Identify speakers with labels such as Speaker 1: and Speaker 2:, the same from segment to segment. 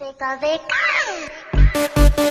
Speaker 1: Because they.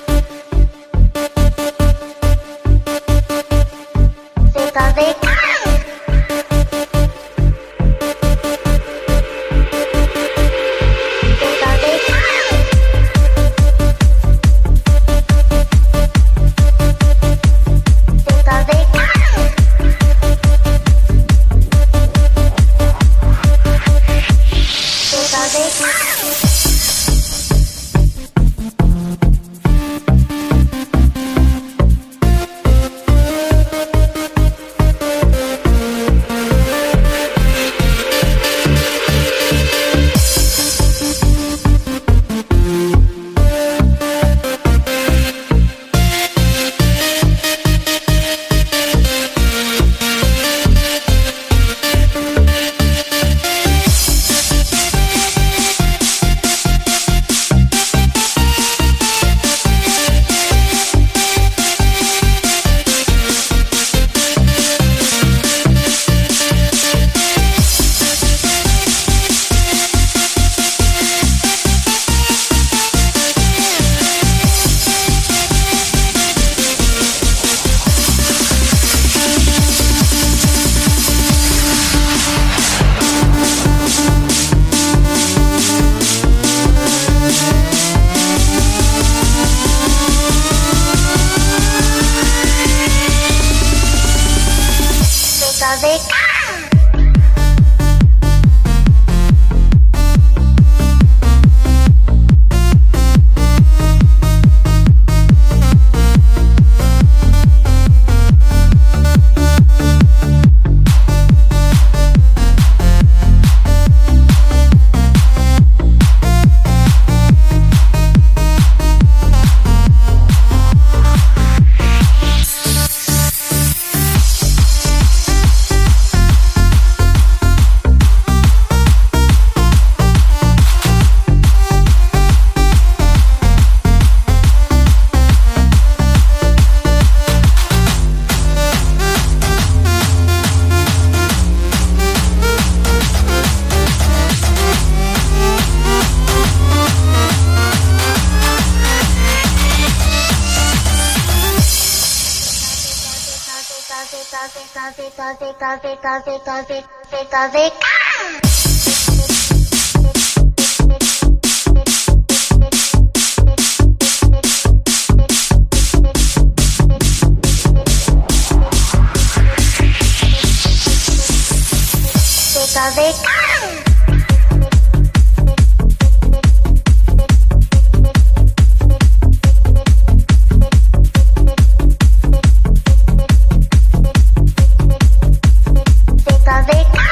Speaker 1: Sabe? ZK Sonic.